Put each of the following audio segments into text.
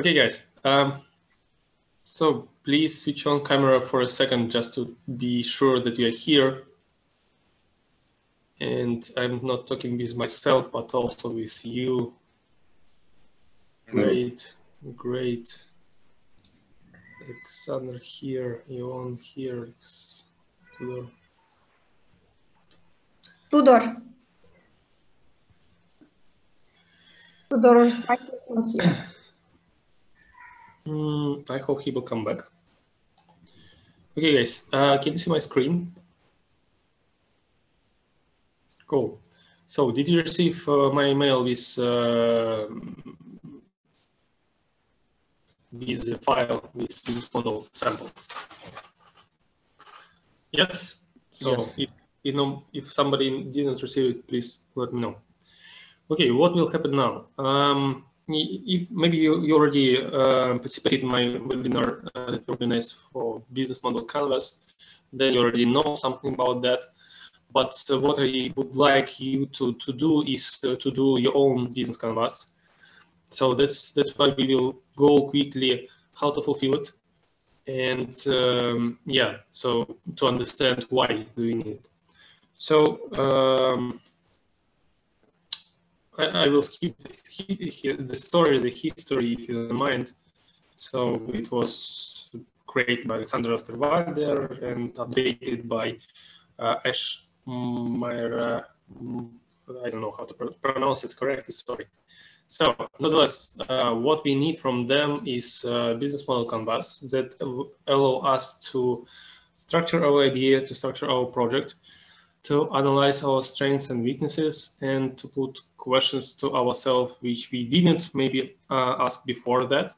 Okay, guys. Um, so please switch on camera for a second just to be sure that you are here. And I'm not talking with myself, but also with you. Great, great. Alexander here, Ion here, Tudor. Tudor. Tudor is not here. Mm, I hope he will come back. Okay, guys, uh, can you see my screen? Cool. So, did you receive uh, my email with uh, with the file with this model sample? Yes. So, Yes. if you know if somebody didn't receive it, please let me know. Okay, what will happen now? Um, if maybe you, you already uh, participated in my webinar uh, that organized for business model canvas, then you already know something about that. But uh, what I would like you to, to do is uh, to do your own business canvas. So that's that's why we will go quickly how to fulfill it, and um, yeah, so to understand why do we need it. So um, I, I will skip the, the story, the history, if you don't mind. So it was created by Alexander Osterwalder and updated by uh, Ash Maurya. I don't know how to pr- pronounce it correctly. Sorry. So, nonetheless, uh, what we need from them is a business model canvas that allow us to structure our idea, to structure our project, to analyze our strengths and weaknesses, and to put questions to ourselves which we didn't maybe uh, ask before that.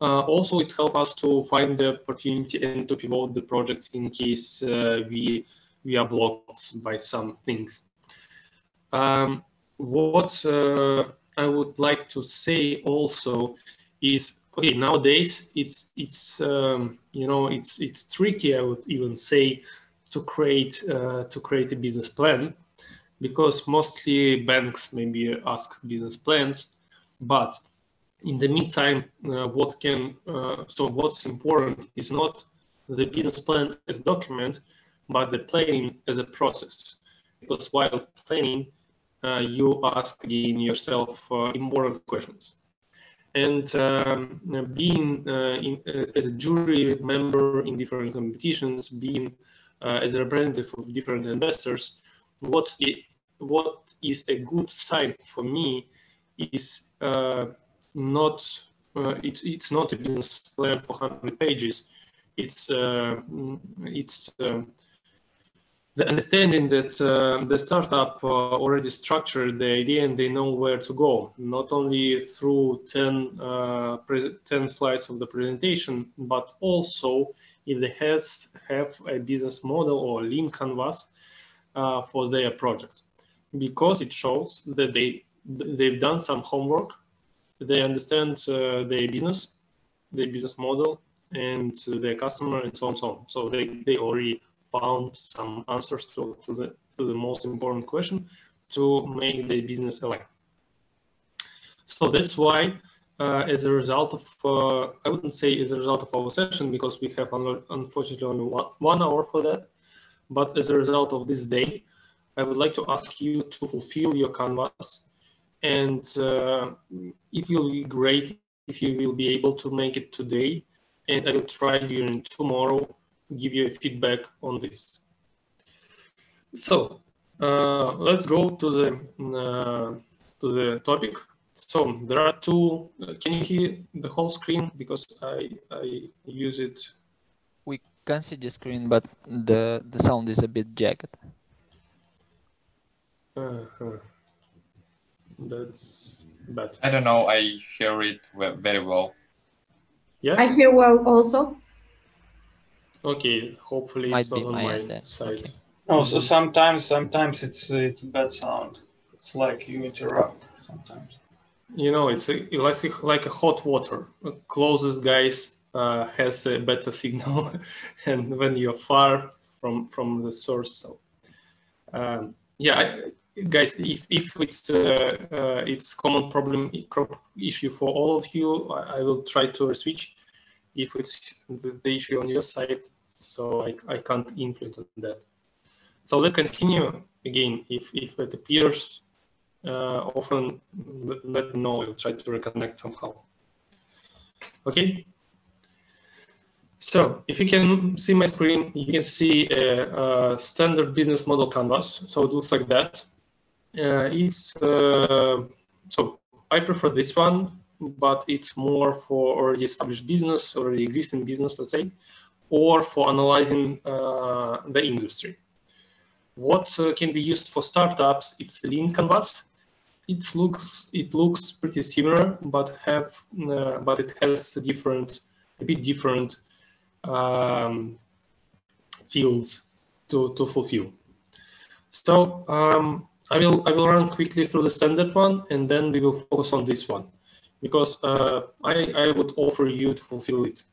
Uh, also, it helps us to find the opportunity and to pivot the project in case uh, we we are blocked by some things. Um, what uh, I would like to say also is okay. Nowadays, it's it's um, you know it's it's tricky. I would even say to create uh, to create a business plan because mostly banks maybe ask business plans, but in the meantime, uh, what can uh, so what's important is not the business plan as a document, but the planning as a process. Because while planning, uh, you ask again yourself uh, important questions. And um, being uh, in, as a jury member in different competitions, being uh, as a representative of different investors, what's it, what is a good sign for me is uh, not uh, it's it's not a business plan for 100 pages. It's uh, it's um, the understanding that uh, the startup uh, already structured the idea and they know where to go, not only through 10, uh, pre- 10 slides of the presentation, but also if they has, have a business model or lean canvas uh, for their project, because it shows that they they've done some homework, they understand uh, their business, their business model, and their customer, and so on, and so on. So they they already found some answers to, to the to the most important question to make the business alive. So that's why, uh, as a result of, uh, I wouldn't say as a result of our session because we have un- unfortunately only one, one hour for that, but as a result of this day, I would like to ask you to fulfill your canvas, and uh, it will be great if you will be able to make it today, and I will try during tomorrow to give you a feedback on this. So uh, let's go to the uh, to the topic. So there are two. uh, Can you hear the whole screen because I I use it. We can see the screen, but the the sound is a bit jagged. Uh, that's bad. I don't know. I hear it very well. Yeah. I hear well also. Okay. Hopefully Might it's not on my my end then. side. Okay. No, so sometimes, sometimes it's it's bad sound. It's like you interrupt sometimes. You know, it's like like a hot water. Closest guys uh, has a better signal, and when you're far from from the source, so um, yeah, guys, if, if it's uh, uh, it's common problem issue for all of you, I, I will try to switch. If it's the, the, issue on your side, so I, I can't influence on that. So let's continue again. If if it appears, uh, often let, me know. I'll try to reconnect somehow. Okay. So if you can see my screen, you can see a, a standard business model canvas. So it looks like that. Uh, it's uh, so I prefer this one, but it's more for already established business, already existing business, let's say, or for analyzing uh, the industry. What uh, can be used for startups? It's Lean Canvas. It looks it looks pretty similar, but have uh, but it has a different, a bit different um, fields to, to fulfill. So um, I will I will run quickly through the standard one, and then we will focus on this one, because uh, I, I would offer you to fulfill it.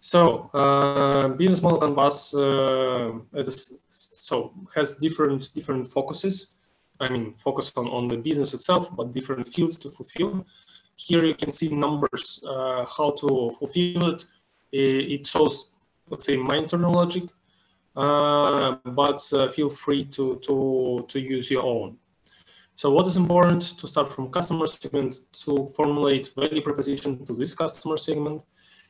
So uh, business model canvas uh, a, so has different different focuses. I mean, focus on, on the business itself, but different fields to fulfill. Here you can see numbers, uh, how to fulfill it, it shows, let's say, my internal logic, uh, but uh, feel free to, to, to use your own. So what is important to start from customer segment to formulate value proposition to this customer segment?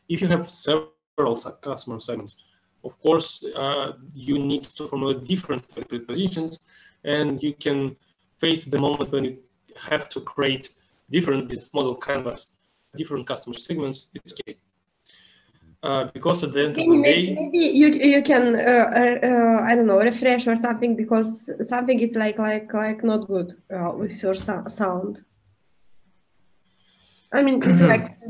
If you have several customer segments, of course, uh, you need to formulate different value propositions and you can face the moment when you have to create different business model canvas, different customer segments, it's okay. Uh, because at the end maybe, of the day, maybe you you can uh, uh, uh, I don't know refresh or something because something is like like like not good uh, with your so sound. I mean, it's like.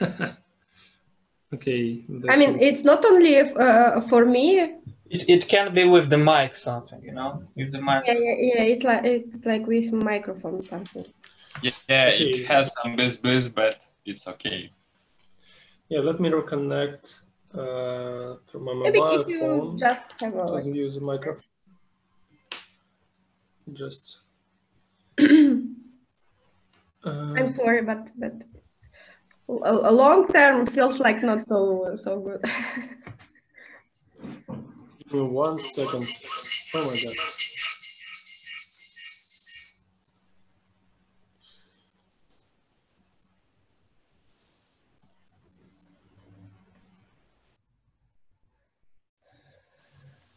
okay. I mean, it's not only uh, for me. It, it can be with the mic something, you know, with the mic. Yeah, yeah, yeah. It's like it's like with microphone something. Yeah, yeah okay. it has some buzz buzz, but it's okay. Yeah, let me reconnect uh, through my Maybe mobile if you phone. just have a Doesn't use a microphone. Just. I'm uh, sorry, but but a, a long term feels like not so so good. give me one second. Oh my god.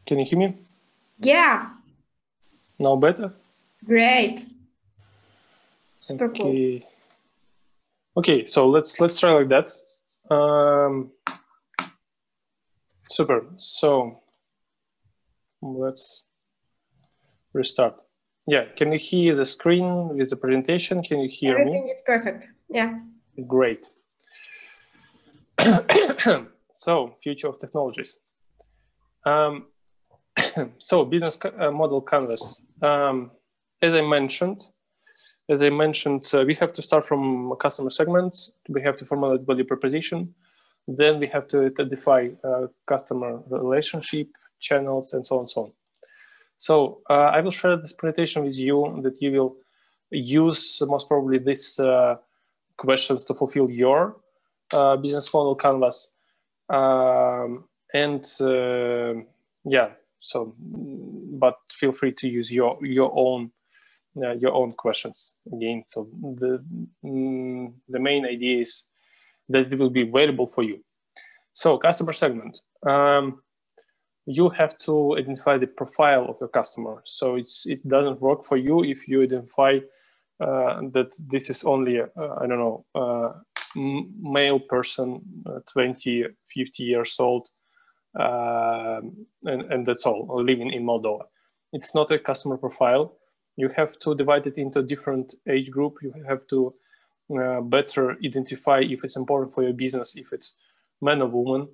Can you hear me? Yeah, Now better? great. Super cool. Okay. Okay, so let's let's try like that. Um, super. So let's restart. Yeah, can you hear the screen with the presentation? Can you hear Everything me? is perfect. Yeah. Great. so, future of technologies. Um, so business uh, model canvas. Um, as I mentioned, as I mentioned, uh, we have to start from a customer segment. We have to formulate value proposition. Then we have to identify uh, customer relationship, channels, and so on and so on. So uh, I will share this presentation with you that you will use most probably these uh, questions to fulfill your uh, business model canvas. Um, and yeah, so but feel free to use your your own uh, your own questions again so the mm, the main idea is that it will be available for you so customer segment um, you have to identify the profile of your customer so it's it doesn't work for you if you identify uh, that this is only uh, i don't know uh, male person uh, 20 50 years old um, and, and that's all, living in Moldova. It's not a customer profile. You have to divide it into different age group. You have to uh, better identify if it's important for your business, if it's man or woman,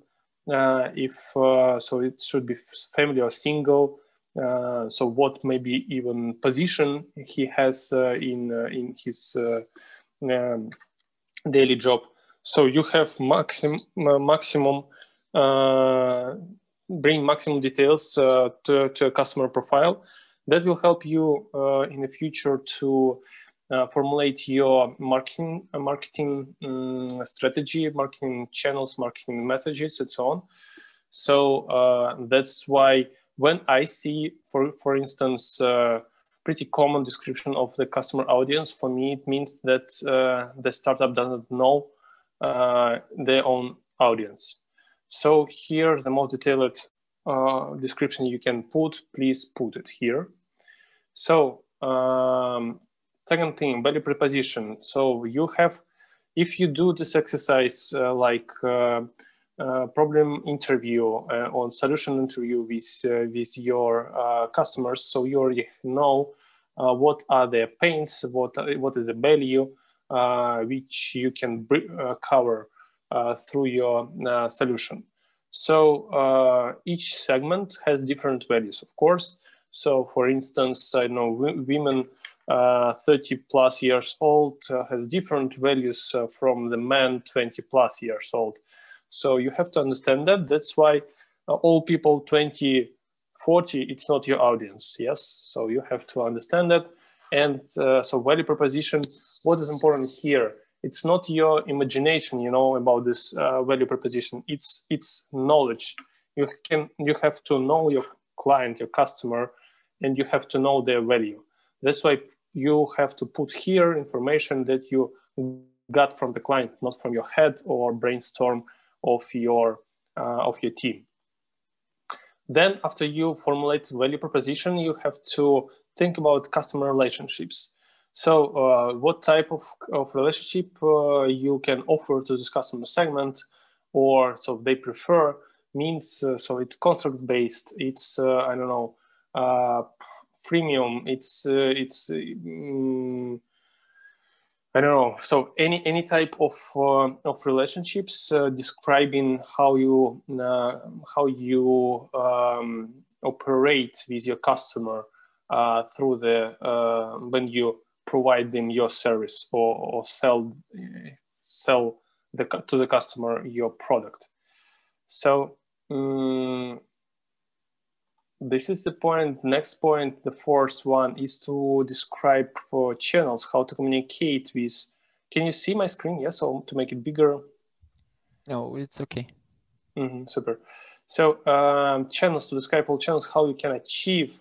if uh, so it should be family or single. Uh, so what maybe even position he has uh, in uh, in his um, daily job. So you have maxim maximum uh, bring maximum details uh, to, to a customer profile. That will help you uh, in the future to uh, formulate your marketing uh, marketing um, strategy, marketing channels, marketing messages, and so on. So uh, that's why when I see, for for instance, uh, pretty common description of the customer audience, for me it means that uh, the startup doesn't know uh, their own audience. So here, the most detailed description you can put, please put it here. So um, second thing, value proposition. So you have, if you do this exercise uh, like uh, uh, problem interview uh, or solution interview with uh, with your uh, customers, so you already know what are their pains, what what is the value which you can cover through your solution. So each segment has different values, of course. So, for instance, I know women uh, 30 plus years old uh, has different values uh, from the man 20 plus years old. So you have to understand that. That's why uh, all people 20, 40, it's not your audience. Yes. So you have to understand that. And uh, so value proposition, what is important here? It's not your imagination, you know, about this value proposition. It's it's knowledge. You can you have to know your client, your customer, and you have to know their value. That's why you have to put here information that you got from the client, not from your head or brainstorm of your uh, of your team. Then, after you formulate value proposition, you have to think about customer relationships. So, uh, what type of, of relationship uh, you can offer to this customer segment, or so they prefer means uh, so it's contract based. It's uh, I don't know uh, freemium. It's uh, it's um, I don't know. So any any type of uh, of relationships uh, describing how you uh, how you um, operate with your customer uh, through the when you provide them your service or, or sell sell the to the customer your product. So um, this is the point. Next point, the fourth one is to describe for channels how to communicate with. Can you see my screen? Yes, or to make it bigger? No, it's okay. Mm -hmm, super. So um, channels to describe all channels, how you can achieve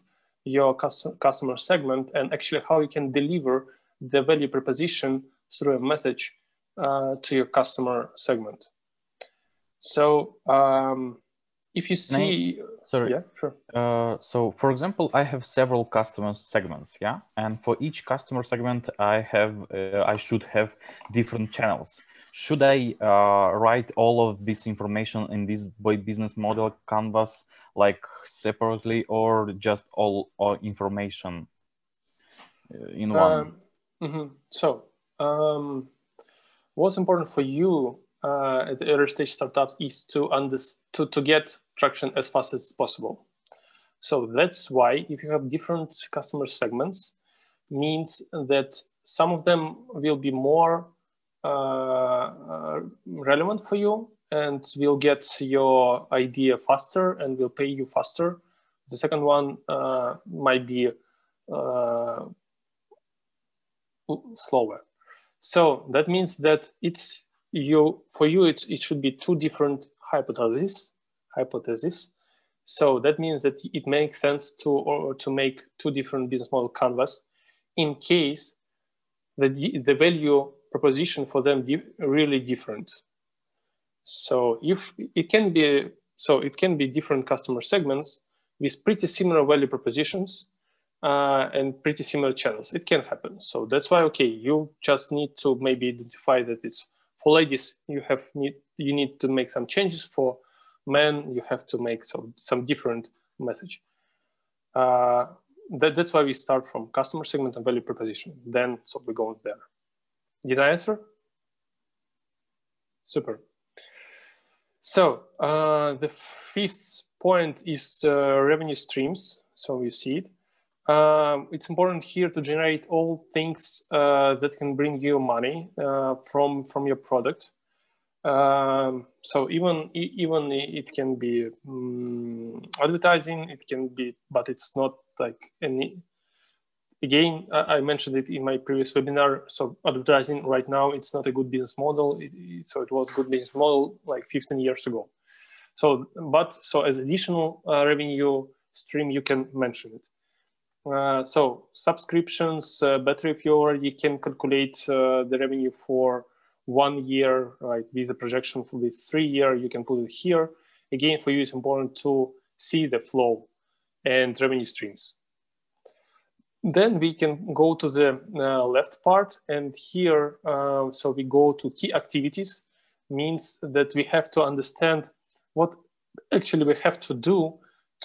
your customer segment and actually how you can deliver the value proposition through a message uh, to your customer segment. So um, if you see sorry. yeah sure. Uh, so for example i have several customer segments yeah? And for each customer segment i have uh, i should have different channels. Should i uh, write all of this information in this business model canvas like separately or just all, all information uh, in one? Mm -hmm. so um, what's important for you uh, at the early stage startups is to, understand to, to get traction as fast as possible. So that's why if you have different customer segments, means that some of them will be more uh, uh, relevant for you and will get your idea faster and will pay you faster. The second one uh, might be uh, slower. So that means that it's you for you it, it should be two different hypotheses hypothesis. So that means that it makes sense to or to make two different business model canvas in case the, the value proposition for them di really different. So if it can be so it can be different customer segments with pretty similar value propositions uh, and pretty similar channels. It can happen. So that's why okay, you just need to maybe identify that it's for ladies. You have need you need to make some changes for men, you have to make some, some different message. Uh, that, that's why we start from customer segment and value proposition. Then so we go there. Did I answer? Super. So uh, the fifth point is the revenue streams. So you see it. Um, it's important here to generate all things uh, that can bring you money uh, from from your product. Um, so even even it can be um, advertising, it can be, but it's not like any. Again, I mentioned it in my previous webinar. So advertising right now, it's not a good business model. It, it, so it was good business model like 15 years ago. So, but so as additional uh, revenue stream, you can mention it. Uh, so subscriptions, uh, better if you already can calculate uh, the revenue for one year, like with a projection for this three year, you can put it here. Again, for you, it's important to see the flow and revenue streams. Then we can go to the uh, left part and here, uh, so we go to key activities, means that we have to understand what actually we have to do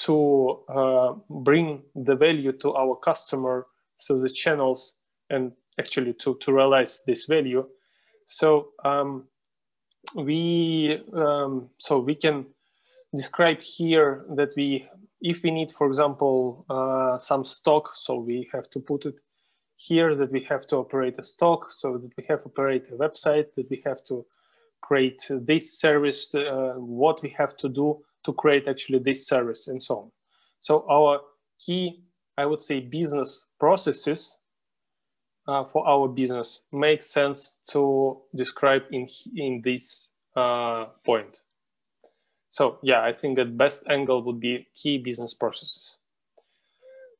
to uh, bring the value to our customer through the channels and actually to, to realize this value so um, we um, so we can describe here that we if we need, for example, uh, some stock, so we have to put it here that we have to operate a stock, so that we have to operate a website, that we have to create this service, uh, what we have to do to create actually this service and so on. So our key, I would say, business processes uh, for our business makes sense to describe in, in this uh, point. So yeah, I think that best angle would be key business processes.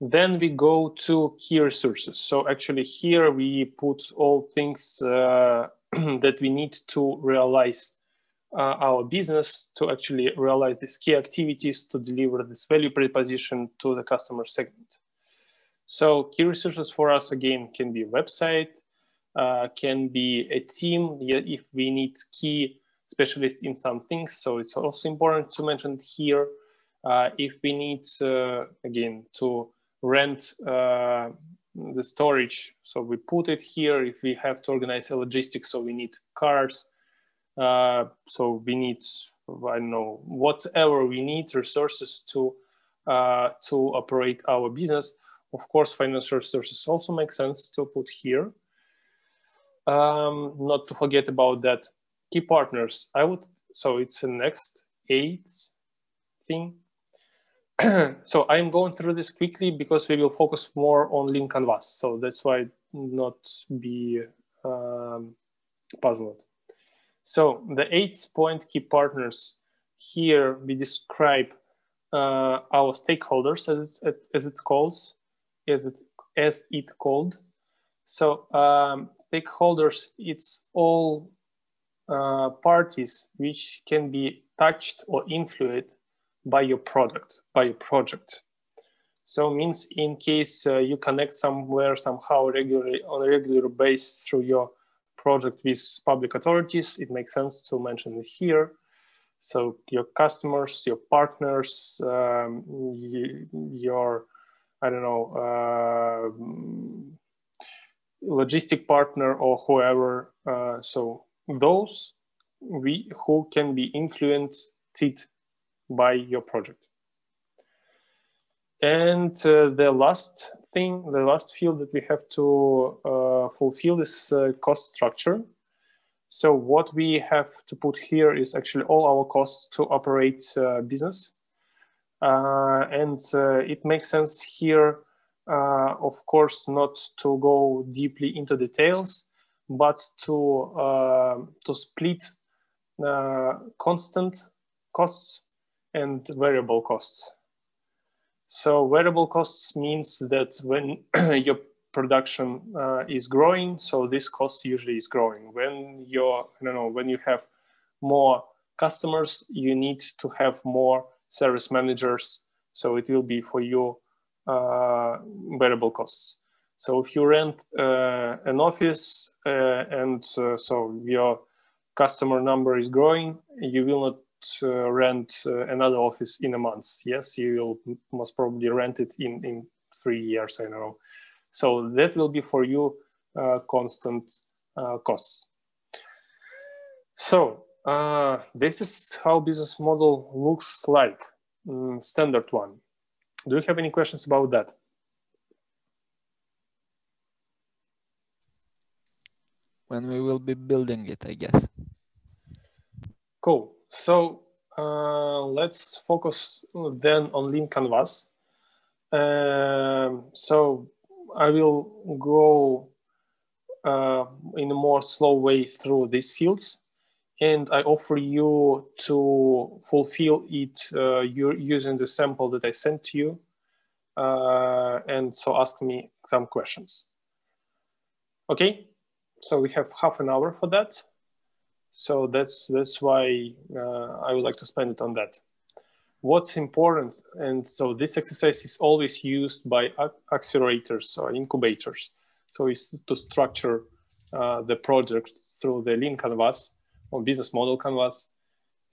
Then we go to key resources. So actually here we put all things uh, that we need to realize uh, our business to actually realize these key activities to deliver this value proposition to the customer segment. So key resources for us again can be a website, uh, can be a team if we need key specialists in some things. So it's also important to mention here uh, if we need uh, again to rent uh, the storage. So we put it here. If we have to organize a logistics, so we need cars. Uh, so we need I don't know whatever we need resources to uh, to operate our business of course, financial resources also make sense to put here. Um, not to forget about that. Key partners. I would, so it's the next eighth thing. so I'm going through this quickly because we will focus more on Lean Canvas. So that's why not be um, puzzled. So the eighth point key partners here we describe uh, our stakeholders as it, as it calls as it, as it called. So um, stakeholders, it's all uh, parties which can be touched or influenced by your product, by your project. So means in case uh, you connect somewhere somehow regularly on a regular base through your project with public authorities, it makes sense to mention it here. So your customers, your partners, um, your I don't know, uh, logistic partner or whoever. Uh, so those we who can be influenced by your project. And uh, the last thing, the last field that we have to fulfill is cost structure. So what we have to put here is actually all our costs to operate uh, business. Uh, and uh, it makes sense here, uh, of course, not to go deeply into details, but to, to split constant costs and variable costs. So variable costs means that when your production uh, is growing, so this cost usually is growing. When you're, I don't know, when you have more customers, you need to have more service managers. So it will be for you uh, variable costs. So if you rent uh, an office uh, and uh, so your customer number is growing, you will not uh, rent another office in a month. Yes, you will most probably rent it in, in three years, I know. So that will be for you constant costs. So uh, this is how business model looks like, mm, standard one. Do you have any questions about that? When we will be building it, I guess. Cool. So uh, let's focus then on Lean Canvas. Um, so I will go uh, in a more slow way through these fields and I offer you to fulfill it uh, using the sample that I sent to you. Uh, and so ask me some questions. Okay, so we have half an hour for that. So that's that's why uh, I would like to spend it on that. What's important, and so this exercise is always used by accelerators or incubators. So it's to structure uh, the project through the lean canvas or business model canvas,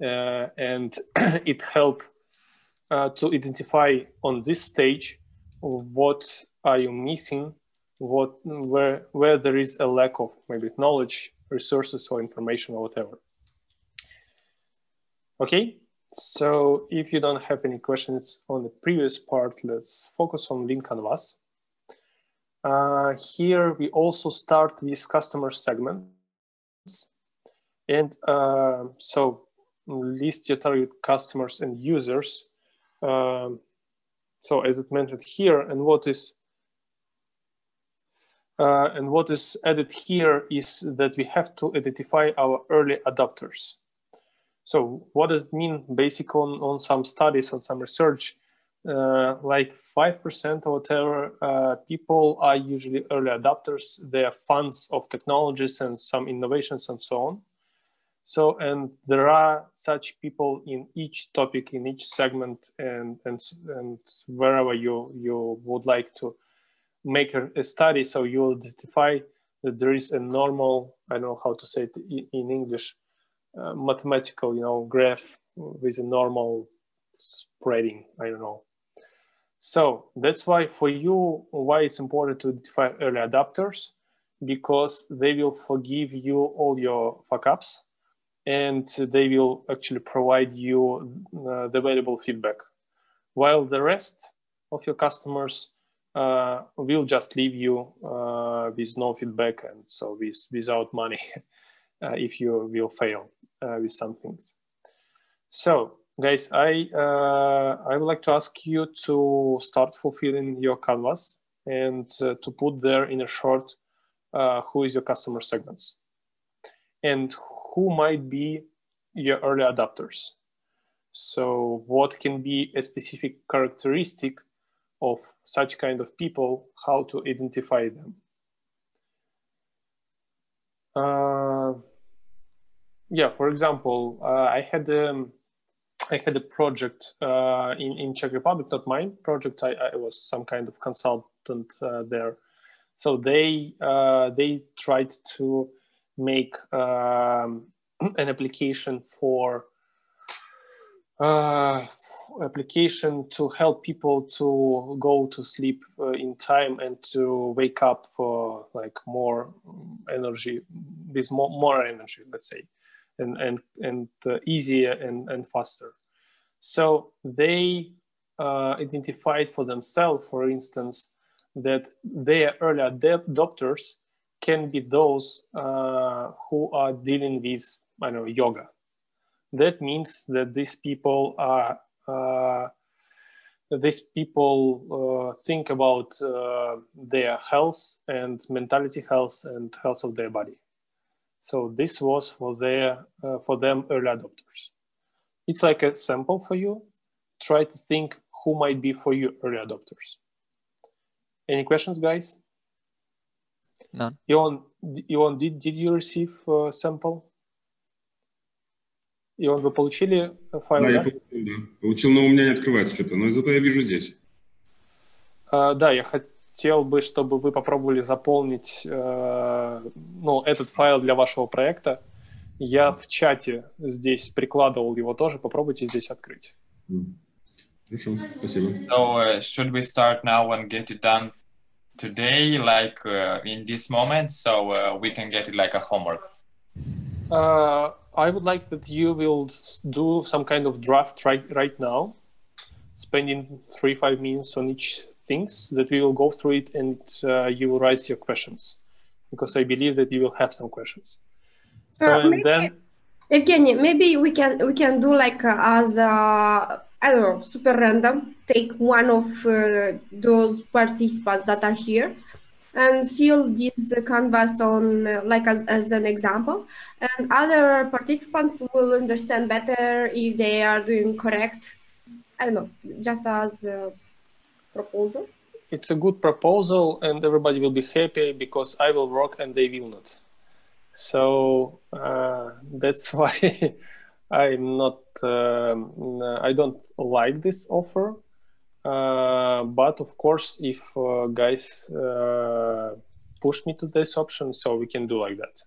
uh, and it help uh, to identify on this stage what are you missing, what where where there is a lack of maybe knowledge resources or information or whatever. Okay, so if you don't have any questions on the previous part, let's focus on Lean Canvas. Uh, here we also start this customer segments. And uh, so list your target customers and users. Um, so as it mentioned here, and what is uh, and what is added here is that we have to identify our early adopters. So what does it mean basic on, on some studies, on some research, uh, like 5% or whatever uh, people are usually early adopters. They are fans of technologies and some innovations and so on. So, and there are such people in each topic, in each segment, and, and, and wherever you, you would like to make a, a study so you will identify that there is a normal i don't know how to say it in, in english uh, mathematical you know graph with a normal spreading i don't know. So that's why for you why it's important to identify early adopters because they will forgive you all your fuck ups and they will actually provide you uh, the valuable feedback while the rest of your customers uh, will just leave you uh, with no feedback and so with without money uh, if you will fail uh, with some things. So guys, I uh, I would like to ask you to start fulfilling your canvas and to put there in a short who is your customer segments and who might be your early adopters. So what can be a specific characteristic of such kind of people, how to identify them. Uh, yeah, for example, uh, I had um, I had a project uh, in in Czech Republic, not mine project. I, I was some kind of consultant uh, there. So they uh, they tried to make um, an application for uh, application to help people to go to sleep uh, in time and to wake up for like more energy with more, more energy let's say and and and uh, easier and, and faster. So they uh, identified for themselves for instance that their early adopters can be those uh, who are dealing with i know yoga. That means that these people are uh, these people uh, think about uh, their health and mentality health and health of their body. So this was for their uh, for them early adopters. It's like a sample for you. Try to think who might be for you early adopters. Any questions guys none Ion, Ion did, did you receive a sample Ион, вы получили файл, да? Да, я получил, да. Получил, но у меня не открывается что-то, но зато я вижу здесь. Uh, да, я хотел бы, чтобы вы попробовали заполнить uh, ну, этот файл для вашего проекта. Я в чате здесь прикладывал его тоже. Попробуйте здесь открыть. Хорошо, спасибо. So uh, should we start now and get it done today, like uh, in this moment, so uh, we can get it like a homework? Uh, I would like that you will do some kind of draft right right now, spending three five minutes on each things that we will go through it and uh, you will raise your questions because I believe that you will have some questions. So Uh, and maybe- then Evgeny, maybe we can we can do like uh, as uh, I don't know, super random. Take one of uh, those participants that are here and fill this canvas on uh, like as, as an example and other participants will understand better if they are doing correct i don't know just as a proposal It's a good proposal, and everybody will be happy because I will work and they will not. So uh, that's why I'm not. Um, I don't like this offer. Uh, but of course, if uh, guys uh, push me to this option, so we can do like that.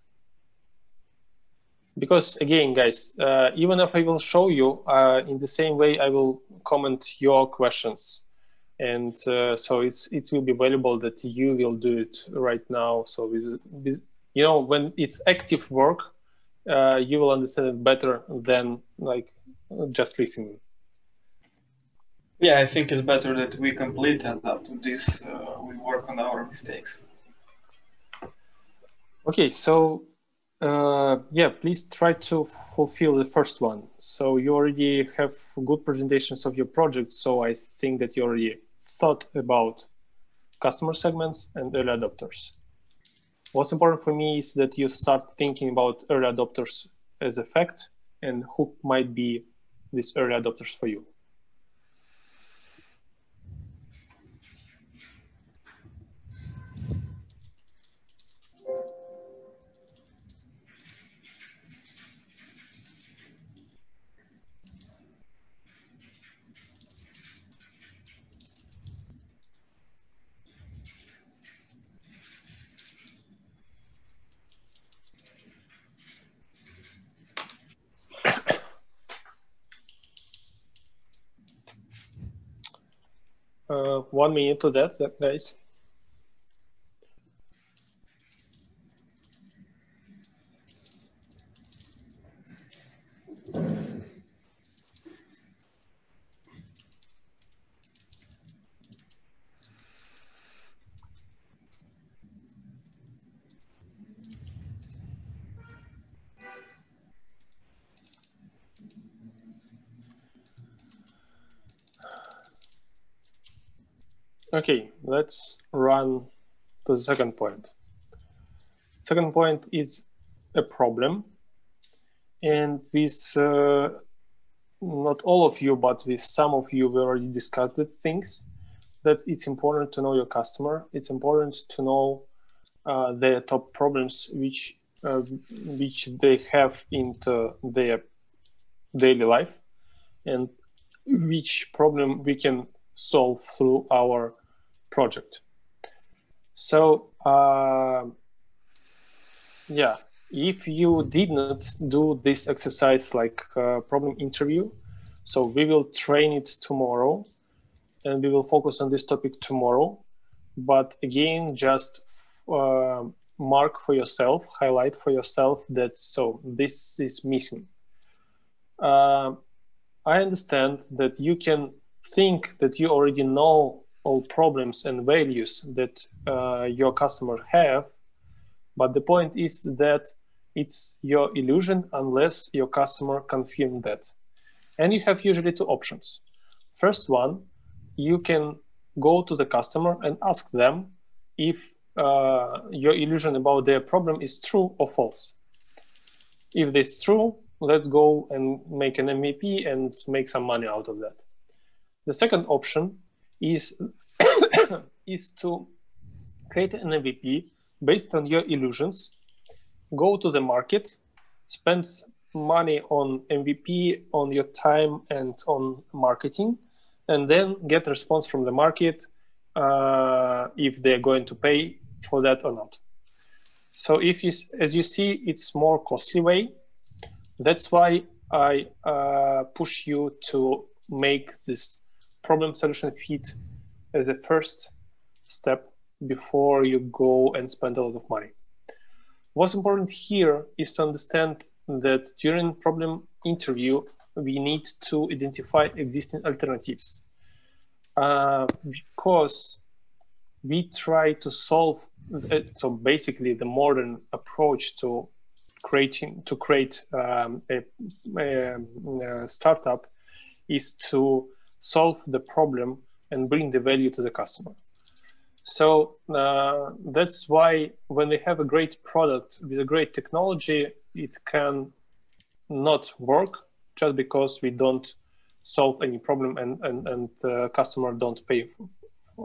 Because again, guys, uh, even if I will show you uh, in the same way, I will comment your questions, and so it's it will be valuable that you will do it right now. So with, with, you know when it's active work, you will understand it better than like just listening. Yeah, I think it's better that we complete and after this uh, we work on our mistakes. Okay, so uh, yeah, please try to fulfill the first one. So you already have good presentations of your project. So I think that you already thought about customer segments and early adopters. What's important for me is that you start thinking about early adopters as a fact and who might be these early adopters for you. Uh, one minute to that, guys. Okay, let's run to the second point. Second point is a problem. And with uh, not all of you, but with some of you, we already discussed the things that it's important to know your customer. It's important to know uh, their top problems, which uh, which they have into their daily life, and which problem we can solve through our project. So uh, yeah, if you did not do this exercise like uh, problem interview, so we will train it tomorrow and we will focus on this topic tomorrow. But again, just uh, mark for yourself, highlight for yourself that so this is missing. Uh, I understand that you can think that you already know all problems and values that uh, your customer have but the point is that it's your illusion unless your customer confirm that. And you have usually two options. First one you can go to the customer and ask them if uh, your illusion about their problem is true or false. If this is true let's go and make an mvp and make some money out of that. The second option is is to create an MVP based on your illusions, go to the market, spend money on MVP, on your time and on marketing, and then get a response from the market uh, if they're going to pay for that or not. So if you, as you see, it's more costly way. That's why I uh, push you to make this problem solution fit as a first step before you go and spend a lot of money. What's important here is to understand that during problem interview, we need to identify existing alternatives uh, because we try to solve, uh, so basically the modern approach to creating to create um, a, a, a startup is to solve the problem and bring the value to the customer. So uh, that's why when they have a great product with a great technology, it can not work just because we don't solve any problem and, and, and the customer don't pay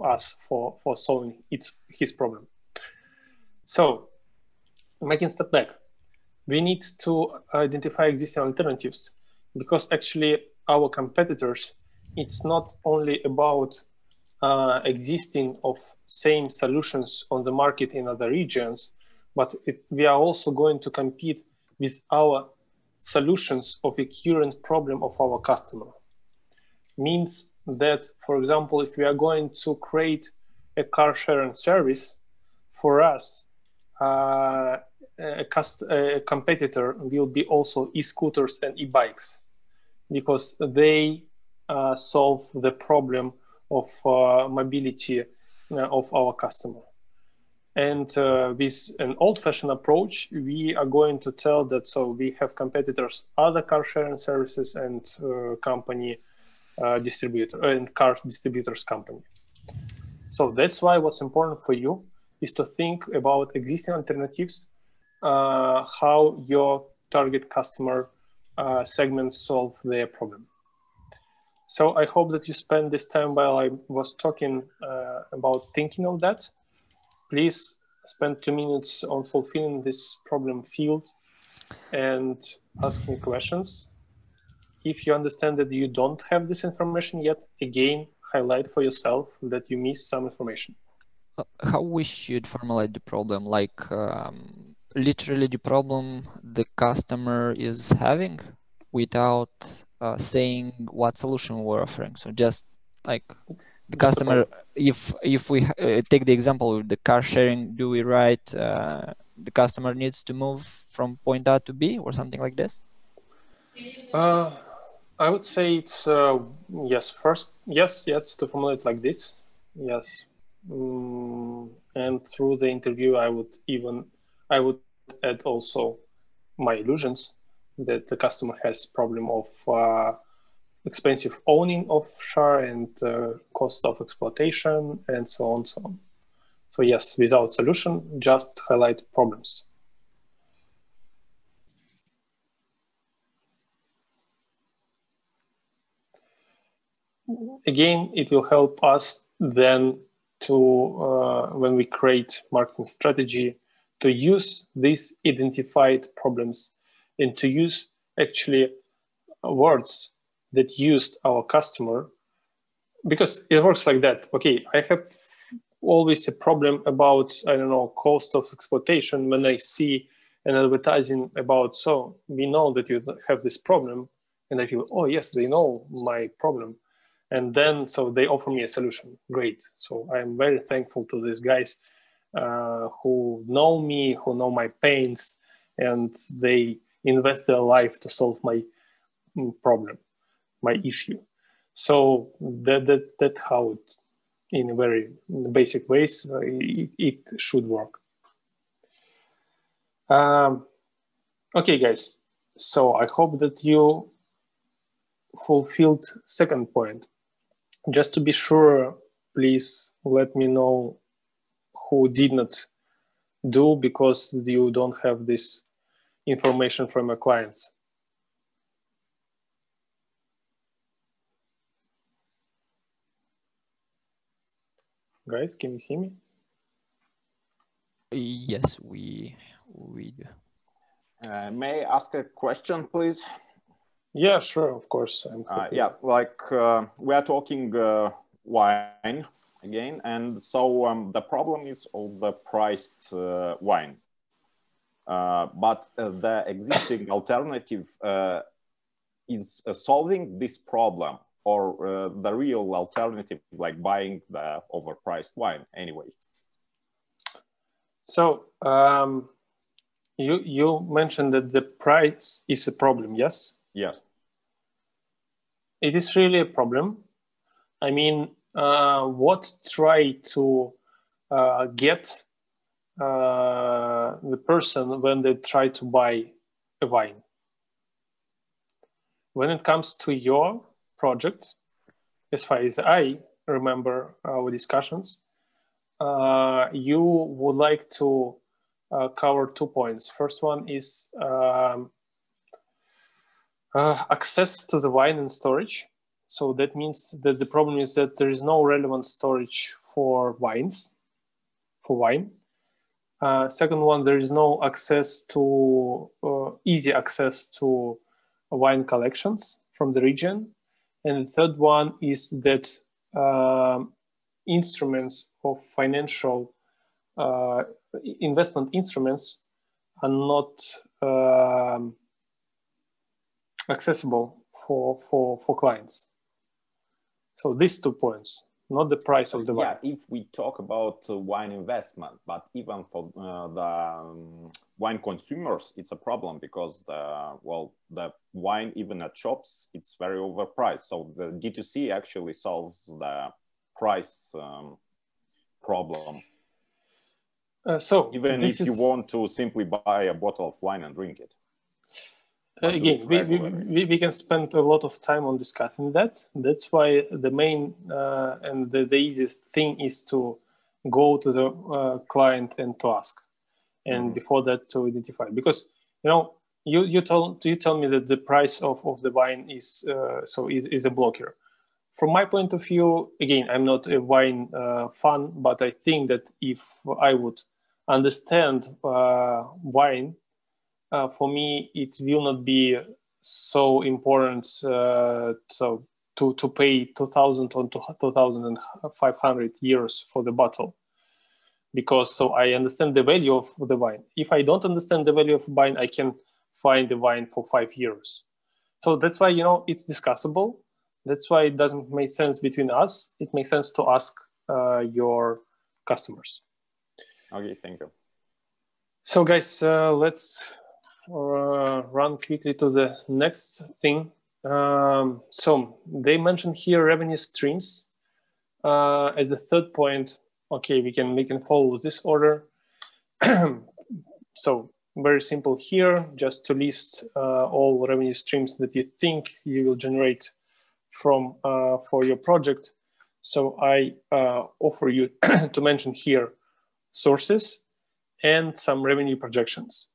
us for, for solving its, his problem. So making step back, we need to identify existing alternatives because actually our competitors, it's not only about uh, existing of same solutions on the market in other regions, but it, we are also going to compete with our solutions of a current problem of our customer. Means that, for example, if we are going to create a car sharing service, for us, uh, a, a, competitor will be also e-scooters and e-bikes because they uh, solve the problem of uh, mobility uh, of our customer. And uh, with an old-fashioned approach, we are going to tell that so we have competitors, other car sharing services and company distributor and car distributors company. So that's why what's important for you is to think about existing alternatives, uh, how your target customer uh, segments solve their problem. So I hope that you spend this time while I was talking uh, about thinking on that. Please spend two minutes on fulfilling this problem field and ask me questions. If you understand that you don't have this information yet, again, highlight for yourself that you missed some information. How we should formulate the problem? Like um, literally the problem the customer is having without uh, saying what solution we're offering. So just like the customer, if if we uh, take the example of the car sharing, do we write uh, the customer needs to move from point A to B or something like this? Uh, I would say it's uh, yes. First, yes, yes, to formulate like this, yes. Mm, and through the interview, I would even I would add also my illusions that the customer has problem of uh, expensive owning of share and uh, cost of exploitation and so on so on. So yes without solution just highlight problems. Again it will help us then to uh, when we create marketing strategy to use these identified problems and to use actually words that used our customer because it works like that. Okay i have always a problem about i don't know cost of exploitation when i see an advertising about so we know that you have this problem and i feel oh yes they know my problem. And then so they offer me a solution. Great. So i'm very thankful to these guys uh, who know me who know my pains and they invest their life to solve my mm, problem, my issue. So that that that how it, in very basic ways, uh, it, it, should work. Um, okay, guys. So I hope that you fulfilled second point. Just to be sure, please let me know who did not do because you don't have this information from your clients. Guys, can you hear me? Yes, we we do. Uh, may I ask a question, please? Yeah, sure, of course. Uh, yeah, like uh, we are talking uh, wine again, and so um, the problem is all the priced uh, wine. Uh, but uh, the existing alternative uh, is solving this problem or the real alternative like buying the overpriced wine anyway. So um, you you mentioned that the price is a problem yes? Yes. It is really a problem. I mean uh, what try to uh, get uh, uh, the person when they try to buy a wine. When it comes to your project, as far as I remember our discussions, uh, you would like to uh, cover two points. First one is um, uh, access to the wine and storage. So that means that the problem is that there is no relevant storage for wines, for wine. Uh, second one, there is no access to uh, easy access to wine collections from the region. And the third one is that um, instruments of financial uh, investment instruments are not um, accessible for, for, for clients. So these two points, not the price of the wine. Yeah, if we talk about uh, wine investment, but even for uh, the um, wine consumers, it's a problem because the well, the wine even at shops it's very overpriced. So the D2C actually solves the price um, problem. Uh, so even if this you want to simply buy a bottle of wine and drink it. Uh, we, we, we, we can spend a lot of time on discussing that. That's why the main uh, and the, the easiest thing is to go to the uh, client and to ask and Mhm. before that to identify. Because you know you you tell you tell me that the price of, of the wine is uh, so is, is a blocker. From my point of view again i'm not a wine uh, fan but i think that if i would understand uh, wine uh, for me it will not be so important uh, so to, to pay 2000 or 2500 euros for the bottle. Because so i understand the value of the wine. If i don't understand the value of wine i can find the wine for five euros. So that's why you know it's discussable. That's why it doesn't make sense between us. It makes sense to ask uh, your customers. Okay, thank you. so, guys, uh, let's uh, run quickly to the next thing. Um, so, they mentioned here revenue streams uh, as a third point. Okay, we can we can follow this order. so, very simple here, just to list uh, all revenue streams that you think you will generate from uh, for your project. So, I uh, offer you to mention here sources and some revenue projections.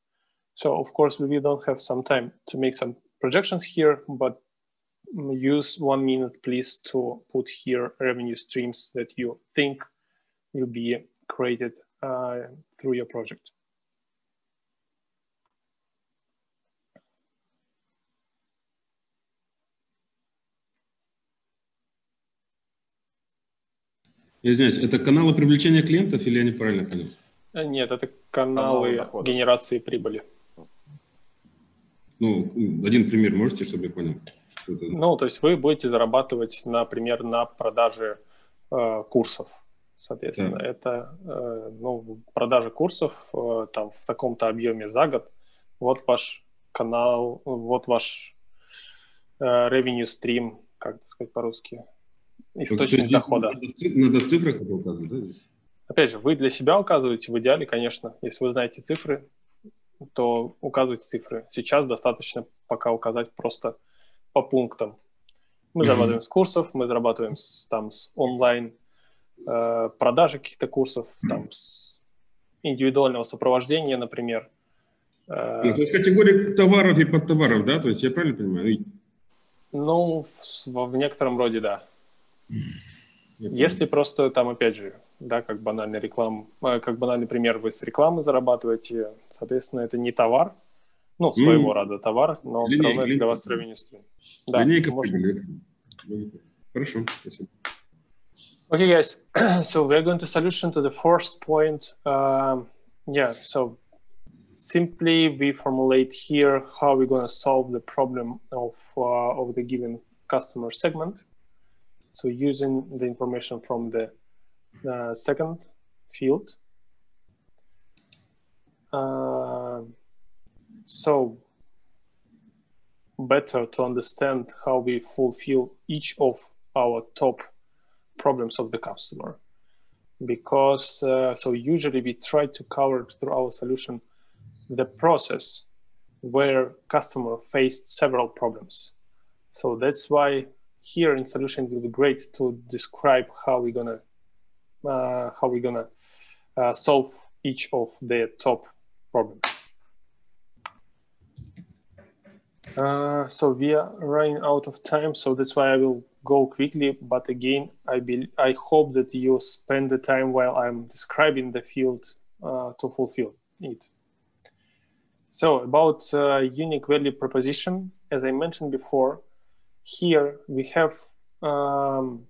So of course, we don't have some time to make some projections here, but use one minute, please, to put here revenue streams that you think will be created uh, through your project. Я извиняюсь, это каналы привлечения клиентов или я неправильно понял? Э, Нет, это каналы Каналы дохода. генерации прибыли. Ну, один пример можете, чтобы я понял? Что это? Ну, то есть вы будете зарабатывать, например, на продаже э, курсов. Соответственно, Да. это э, ну, продажа курсов э, там в таком-то объеме за год. Вот ваш канал, вот ваш э, revenue stream, как это сказать по-русски, То есть источник здесь дохода. Надо, ци- надо цифры это указывать, да? Опять же, вы для себя указываете, в идеале, конечно, если вы знаете цифры, то указывайте цифры. Сейчас достаточно пока указать просто по пунктам. Мы Мгм. зарабатываем с курсов, мы зарабатываем с, там, с онлайн э, продажи каких-то курсов, там, с индивидуального сопровождения, например. Э, Ну, то есть категория товаров и подтоваров, да? То есть я правильно понимаю? Ну, в, в- некотором роде, да. понял. Если просто там, опять же, да, как банальный реклам, э, как банальный пример, вы с рекламы зарабатываете, соответственно, это не товар, ну, своего Мгм. рода товар, но все Линейка, равно это для линейка. вас revenue stream. Да, Линейка можно. прибыли. Хорошо, спасибо. Okay, guys. so we're going to solution to the first point. Um, yeah. So simply we formulate here how we're going to solve the problem of uh, of the given customer segment. So using the information from the uh, second field. Uh, so better to understand how we fulfill each of our top problems of the customer. because uh, so usually we try to cover through our solution the process where customer faced several problems. So that's why here in solution it will be great to describe how we're gonna uh, how we're gonna uh, solve each of the top problems. Uh, so we are running out of time, so that's why I will go quickly. But again, I be, I hope that you spend the time while I'm describing the field uh, to fulfill it. So about uh, unique value proposition, as I mentioned before, here we have, um,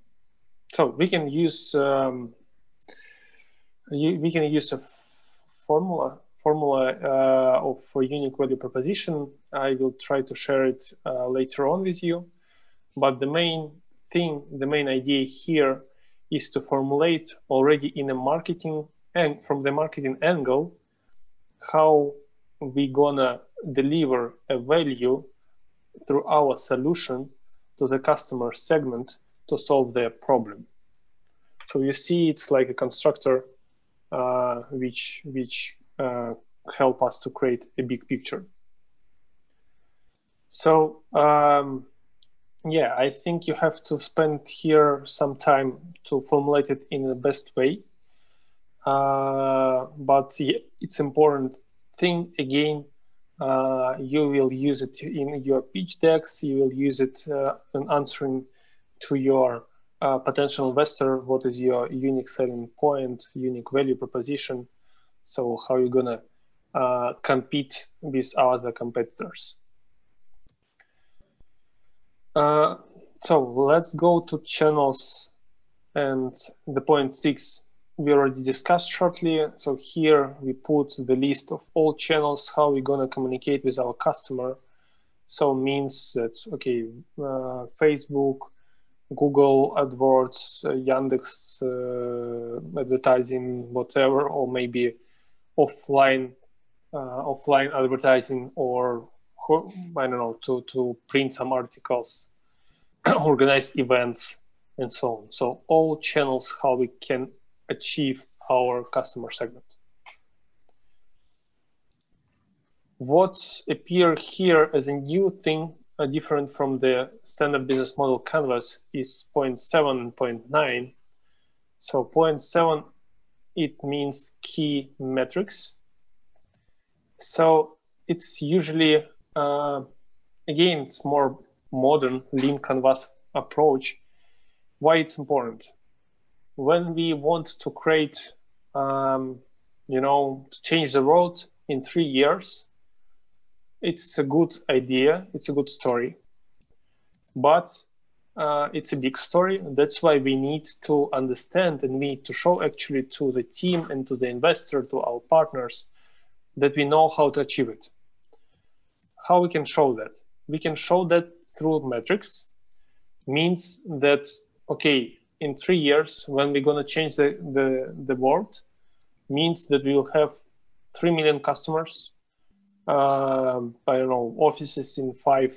so we can use, um, we can use a formula formula uh, of a unique value proposition. I will try to share it uh, later on with you. But the main thing, the main idea here is to formulate already in a marketing and from the marketing angle, how we gonna deliver a value through our solution to the customer segment to solve their problem. So you see, it's like a constructor which which uh, help us to create a big picture. So um, yeah, I think you have to spend here some time to formulate it in the best way. Uh, but yeah, it's important thing again. Uh, you will use it in your pitch decks. You will use it uh, in answering to your potential investor. What is your unique selling point, unique value proposition? So how are you're gonna uh, compete with other competitors. Uh, so let's go to channels and the point six we already discussed shortly. So here we put the list of all channels, how we're gonna communicate with our customer. So means that, okay, uh, Facebook, Google AdWords, uh, Yandex uh, advertising, whatever, or maybe offline uh, offline advertising or I don't know to to print some articles, organize events, and so on. So all channels how we can achieve our customer segment. What appear here as a new thing, uh, different from the standard business model canvas, is point seven and point nine. So point 0.7, it means key metrics so it's usually, uh, again, it's more modern lean canvas approach. Why it's important? When we want to create, um, you know, to change the world in three years, it's a good idea. It's a good story, but uh, it's a big story. That's why we need to understand and we need to show actually to the team and to the investor, to our partners, that we know how to achieve it. How we can show that? We can show that through metrics, means that, okay, in three years, when we're going to change the, the, the world, means that we will have 3 million customers, uh, I don't know, offices in five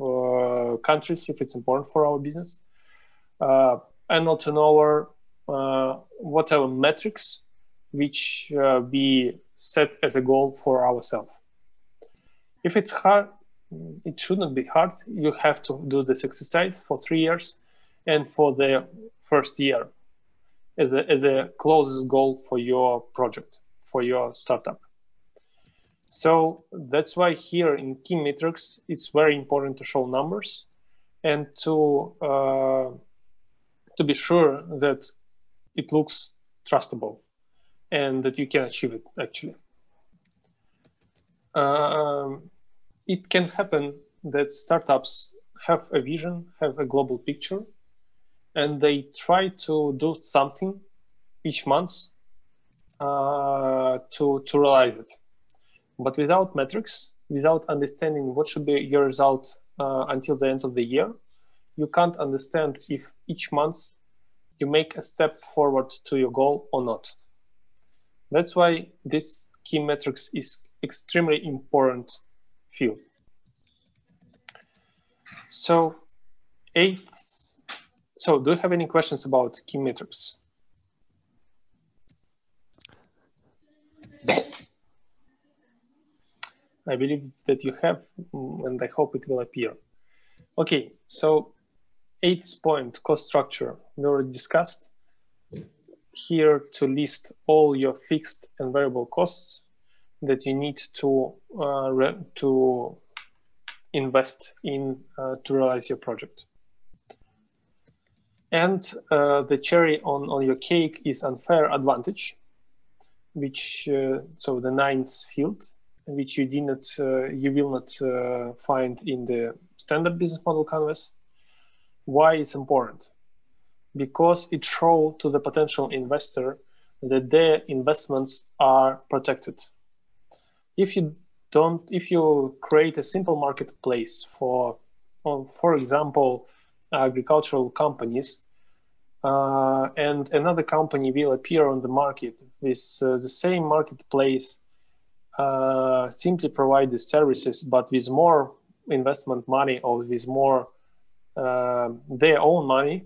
uh, countries if it's important for our business, uh, annual turnover, uh, whatever metrics which uh, we set as a goal for ourselves. If it's hard, it shouldn't be hard. You have to do this exercise for three years and for the first year as a, as a closest goal for your project, for your startup. So that's why here in key metrics, it's very important to show numbers and to uh, to be sure that it looks trustable and that you can achieve it actually. Um, it can happen that startups have a vision, have a global picture, and they try to do something each month uh, to, to realize it. But without metrics, without understanding what should be your result uh, until the end of the year, you can't understand if each month you make a step forward to your goal or not. That's why this key metrics is extremely important field. So eighth, so do you have any questions about key metrics? I believe that you have, mm, and I hope it will appear. Okay, so eighth point, cost structure, we already discussed. Here to list all your fixed and variable costs that you need to uh, to invest in uh, to realize your project. And uh, the cherry on, on your cake is unfair advantage, which uh, so the ninth field, which you did not uh, you will not uh, find in the standard business model canvas. Why it's important? Because it shows to the potential investor that their investments are protected. If you don't, if you create a simple marketplace for, for example, agricultural companies, uh, and another company will appear on the market with uh, the same marketplace, uh, simply provide the services, but with more investment money or with more uh, their own money.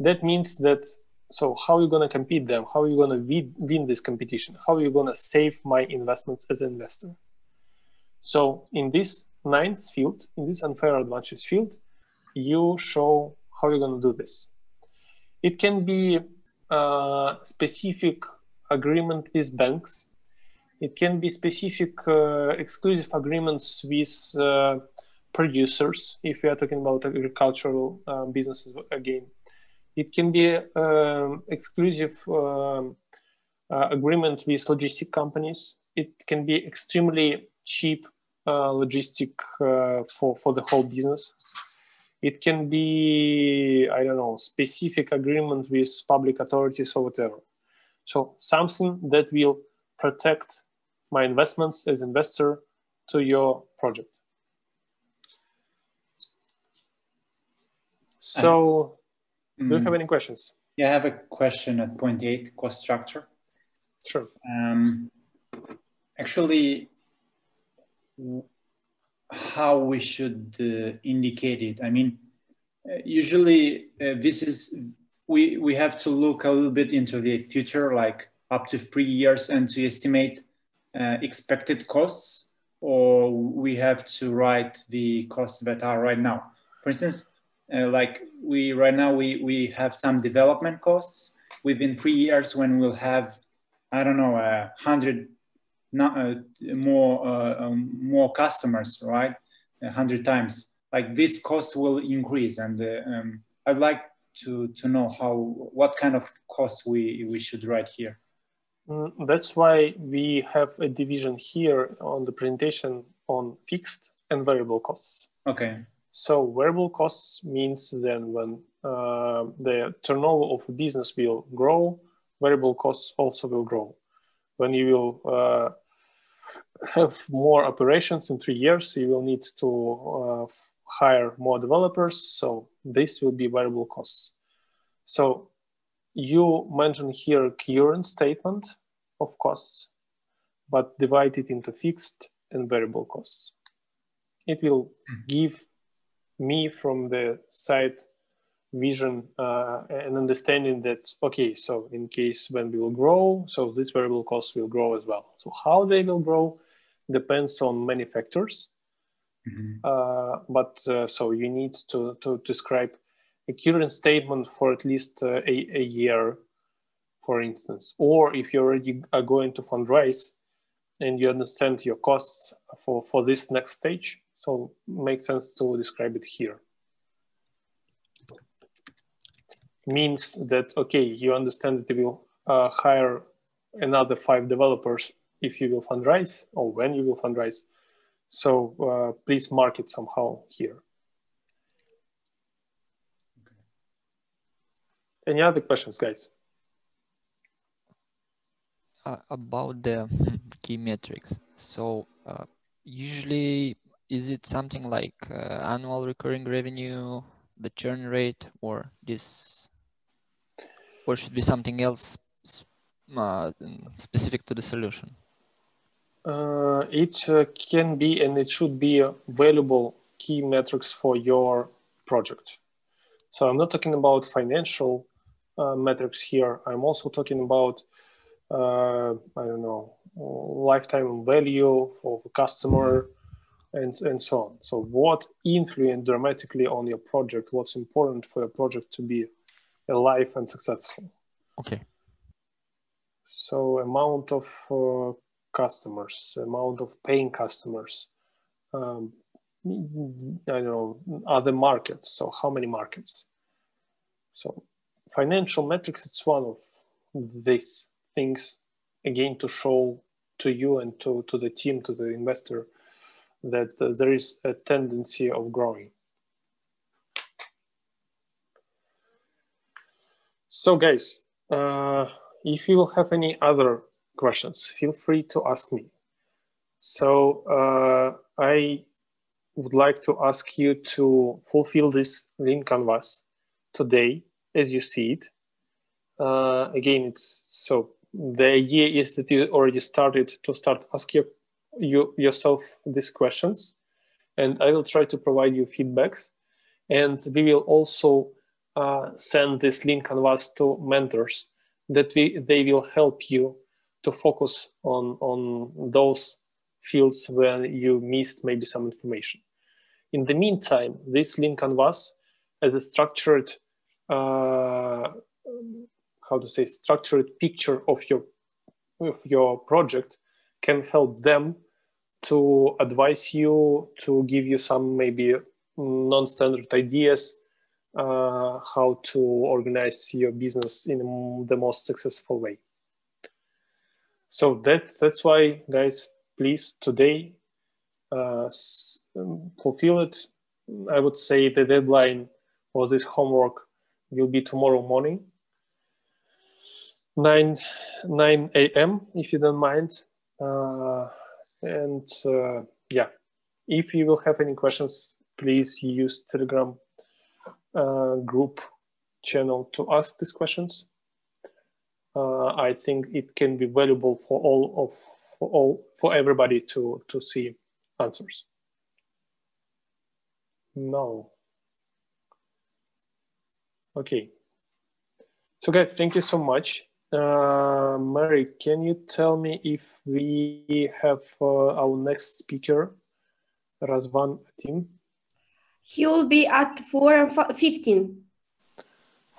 That means that so how are you going to compete them? How are you going to win, win this competition? How are you going to save my investments as an investor? So in this ninth field, in this unfair advantage field, you show how you're going to do this. It can be a specific agreement with banks. It can be specific uh, exclusive agreements with uh, producers, if we are talking about agricultural uh, businesses again. It can be um, exclusive um, agreement with logistic companies. It can be extremely cheap uh, logistic uh, for, for the whole business. It can be, I don't know, specific agreement with public authorities or whatever. So something that will protect my investments as investor to your project. So do you have Mm, any questions? Yeah, I have a question at point eight, cost structure. Sure. Um, actually, how we should uh, indicate it. I mean, uh, usually uh, this is we we have to look a little bit into the future, like up to three years, and to estimate expected costs, or we have to write the costs that are right now. For instance, uh, like we right now we we have some development costs within three years when we'll have I don't know a hundred not uh, more uh, um, more customers, right? A hundred times. Like this cost will increase, and uh, um, I'd like to to know how what kind of costs we we should write here. Mm, That's why we have a division here on the presentation on fixed and variable costs. Okay. So variable costs means then when uh, the turnover of a business will grow, variable costs also will grow. When you will uh, have more operations in three years, you will need to uh, hire more developers. So this will be variable costs. So you mentioned here current statement of costs, but divide it into fixed and variable costs. It will give me from the side vision uh, and understanding that okay so in case when we will grow so this variable costs will grow as well. So how they will grow depends on many factors uh, but uh, so you need to, to describe a current statement for at least uh, a, a year for instance. Or if you already are going to fundraise and you understand your costs for, for this next stage so makes sense to describe it here. Means that okay you understand that you will uh, hire another five developers if you will fundraise or when you will fundraise. So uh, please mark it somehow here. Any other questions guys uh, about the key metrics. So uh, usually, is it something like uh, annual recurring revenue, the churn rate, or this, or should be something else uh, specific to the solution? Uh, it uh, can be and it should be valuable key metrics for your project. So I'm not talking about financial metrics here. I'm also talking about uh, I don't know, lifetime value for the customer, and, and so on. So what influence dramatically on your project? What's important for your project to be alive and successful? Okay. So amount of uh, customers, amount of paying customers, um, I don't know, other markets. So how many markets? So financial metrics, it's one of these things again to show to you and to, to the team, to the investor, that uh, there is a tendency of growing. So guys, uh, if you will have any other questions, feel free to ask me. So uh, I would like to ask you to fulfill this lean canvas today as you see it. Uh, again, it's so the idea is that you already started to start asking you, yourself these questions and I will try to provide you feedbacks and we will also uh, send this lean canvas to mentors that we, they will help you to focus on, on those fields where you missed maybe some information. In the meantime, this lean canvas as a structured, uh, how to say, structured picture of your, of your project can help them to advise you, to give you some maybe non-standard ideas uh, how to organize your business in the most successful way. So that, that's why, guys, please today uh, fulfill it. I would say the deadline for this homework will be tomorrow morning, 9, 9 a.m., if you don't mind. Uh, and uh, yeah, if you will have any questions, please use Telegram uh, group channel to ask these questions. Uh, I think it can be valuable for all of for all for everybody to to see answers. No. Okay. So guys, thank you so much. Uh, Mary, can you tell me if we have uh, our next speaker, Razvan Atim? He will be at 4 and 15.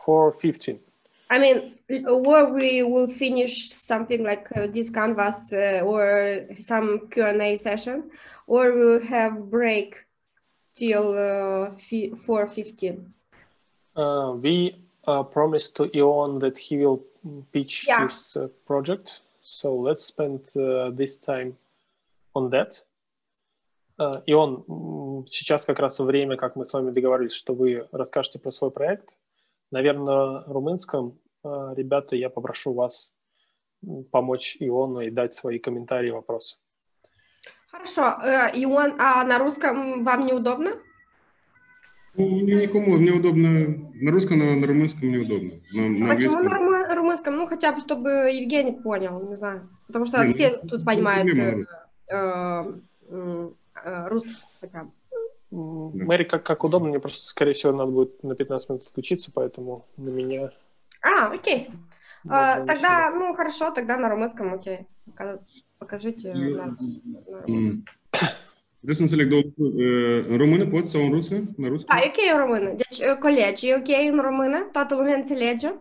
4 15. I mean, or we will finish something like uh, this canvas uh, or some Q&A session, or we'll have break till uh, 4.15. Uh, we uh, promised to Ion that he will pitch Yeah. his uh, project. So let's spend uh, this time on that. Uh, Ион, м, сейчас как раз время, как мы с вами договорились, что вы расскажете про свой проект. Наверное, на румынском, э, ребята, я попрошу вас помочь Иону и дать свои комментарии и вопросы. Хорошо. Э, И он, а на русском вам неудобно? Ну, мне никому неудобно. На русском, на, на румынском неудобно. На, на А Почему английском. на румынском? Ну, хотя бы, чтобы Евгений понял, не знаю. Потому что Не, ну, все тут понимают э, э, э, русский хотя бы. Мэри, как, как удобно, мне просто, скорее всего, надо будет на 15 минут включиться, поэтому на меня... А, окей. А, тогда, ну, хорошо, тогда на румынском, окей. Пока- Покажите на, на rумânskом. Vreau să înțeleg două lucruri. Română pot sau în rusă? La rusă? Da, e ok în română. Deci, uh, colegi, e ok în română? Toată lumea înțelege?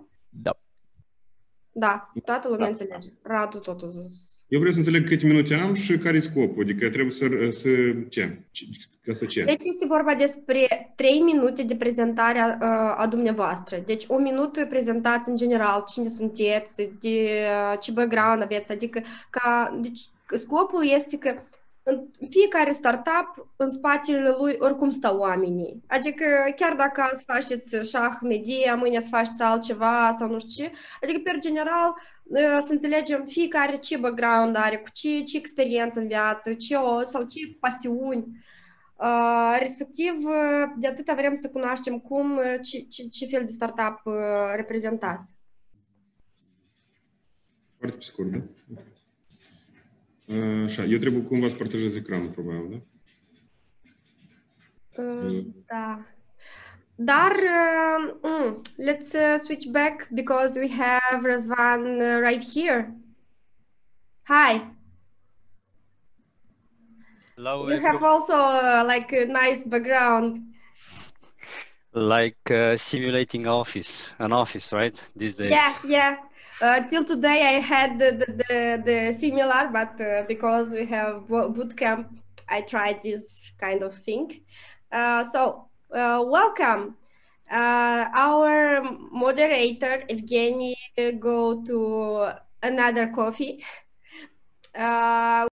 Da. Da, toată lumea Da. înțelege. Radu totul zis. Eu vreau să înțeleg câte minute am și care e scopul. Adică trebuie să, să ce? Ce- Ca să ce? Deci este vorba despre 3 minute de prezentare a, a dumneavoastră. Deci un minut prezentați în general cine sunteți, de ce background aveți, adică ca, deci, scopul este că în fiecare startup, în spatele lui, oricum stau oamenii. Adică chiar dacă azi faceți șah media, mâine să faceți altceva sau nu știu ce, adică, pe general, ă, să înțelegem fiecare ce background are, cu ce, ce experiență în viață, ce o, sau ce pasiuni. Uh, respectiv, uh, de atâta vrem să cunoaștem cum, uh, ce, ce, ce fel de startup uh, reprezentați. Foarte pe scurt, da? Uh, Așa, eu trebuie cumva să partajez ecranul, probabil, da? Uh, da. Dar, uh, mm, let's uh, switch back because we have Razvan uh, right here. Hi. Hello. You have everyone. also uh, like a nice background. Like uh, simulating office, an office, right? These days. Yeah, yeah. Uh, till today, I had the the, the, the similar, but uh, because we have bo- boot camp, I tried this kind of thing. Uh, so, uh, welcome. Uh, our moderator, Evgeny, go to another coffee. Uh,